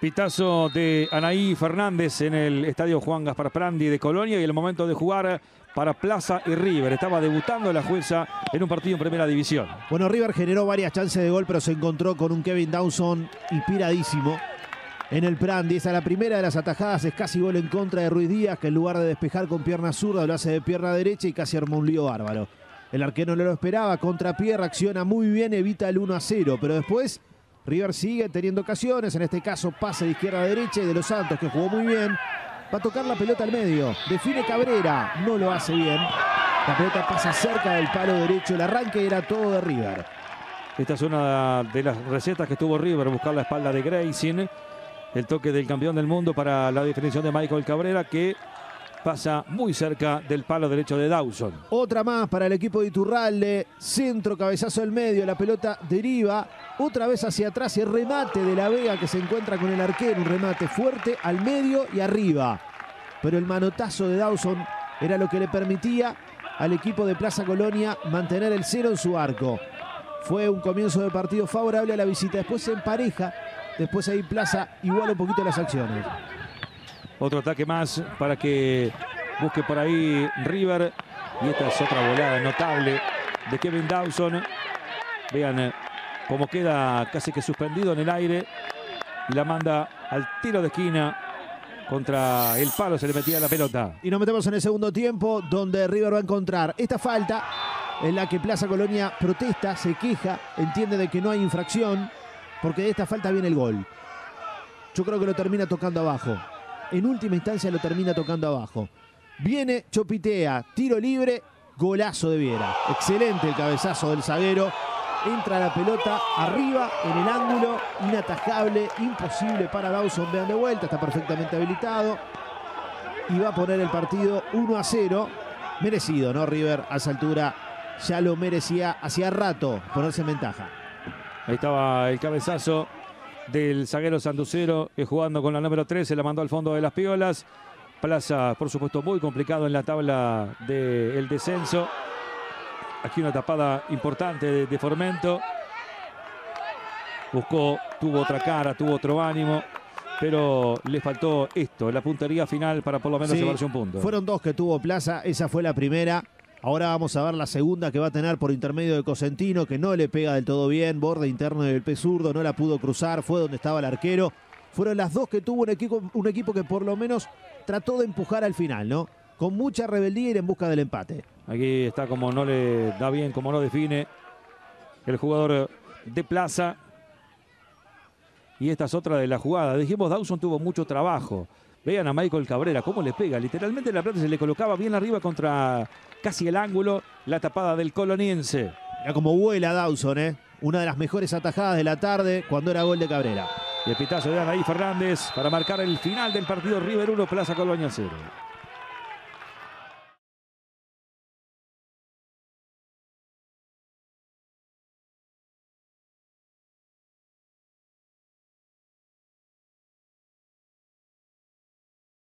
Pitazo de Anaí Fernández en el estadio Juan Gaspar Prandi de Colonia y el momento de jugar para Plaza y River. Estaba debutando la jueza en un partido en primera división. Bueno, River generó varias chances de gol, pero se encontró con un Kevin Dawson inspiradísimo en el Prandi. Esa es la primera de las atajadas, es casi gol en contra de Ruiz Díaz, que en lugar de despejar con pierna zurda lo hace de pierna derecha y casi armó un lío bárbaro. El arquero no lo esperaba, contra pie reacciona muy bien, evita el 1 a 0, pero después River sigue teniendo ocasiones, en este caso pase de izquierda a derecha y de los Santos, que jugó muy bien. Va a tocar la pelota al medio, define Cabrera, no lo hace bien. La pelota pasa cerca del palo derecho, el arranque era todo de River. Esta es una de las recetas que tuvo River, buscar la espalda de Grayson. El toque del campeón del mundo para la definición de Michael Cabrera, que pasa muy cerca del palo derecho de Dawson. Otra más para el equipo de Iturralde. Centro, cabezazo del medio, la pelota deriva. Otra vez hacia atrás y remate de la Vega que se encuentra con el arquero. Un remate fuerte al medio y arriba. Pero el manotazo de Dawson era lo que le permitía al equipo de Plaza Colonia mantener el cero en su arco. Fue un comienzo de partido favorable a la visita. Después se empareja. Después ahí Plaza iguala un poquito las acciones. Otro ataque más para que busque por ahí River. Y esta es otra volada notable de Kevin Dawson. Vean cómo queda casi que suspendido en el aire. Y la manda al tiro de esquina. Contra el palo se le metía la pelota. Y nos metemos en el segundo tiempo donde River va a encontrar esta falta en la que Plaza Colonia protesta, se queja, entiende de que no hay infracción, porque de esta falta viene el gol. Yo creo que lo termina tocando abajo en última instancia lo termina tocando abajo. Viene, chopitea, tiro libre, golazo de Viera. Excelente el cabezazo del zaguero. Entra la pelota arriba en el ángulo, inatajable, imposible para Dawson. Vean de vuelta, está perfectamente habilitado. Y va a poner el partido 1 a 0. Merecido, ¿no? River a esa altura ya lo merecía hacía rato ponerse en ventaja. Ahí estaba el cabezazo del zaguero Sanducero, que jugando con la número 13 la mandó al fondo de las piolas. Plaza, por supuesto, muy complicado en la tabla del descenso. Aquí una tapada importante de, de, Formento. Buscó, tuvo otra cara, tuvo otro ánimo. Pero le faltó esto, la puntería final para por lo menos sí, llevarse un punto. Fueron dos que tuvo Plaza, esa fue la primera. Ahora vamos a ver la segunda que va a tener por intermedio de Cosentino, que no le pega del todo bien, borde interno del pez zurdo, no la pudo cruzar, fue donde estaba el arquero. Fueron las dos que tuvo un equipo, un equipo que por lo menos trató de empujar al final, ¿no? Con mucha rebeldía ir en busca del empate. Aquí está como no le da bien, como no define el jugador de Plaza. Y esta es otra de la jugada. Dijimos, Dawson tuvo mucho trabajo. Vean a Michael Cabrera cómo le pega. Literalmente la plata se le colocaba bien arriba contra casi el ángulo la tapada del coloniense. Era como vuela Dawson, ¿eh? Una de las mejores atajadas de la tarde cuando era gol de Cabrera. Y el pitazo de Anaí Fernández para marcar el final del partido River 1, Plaza Colonia 0.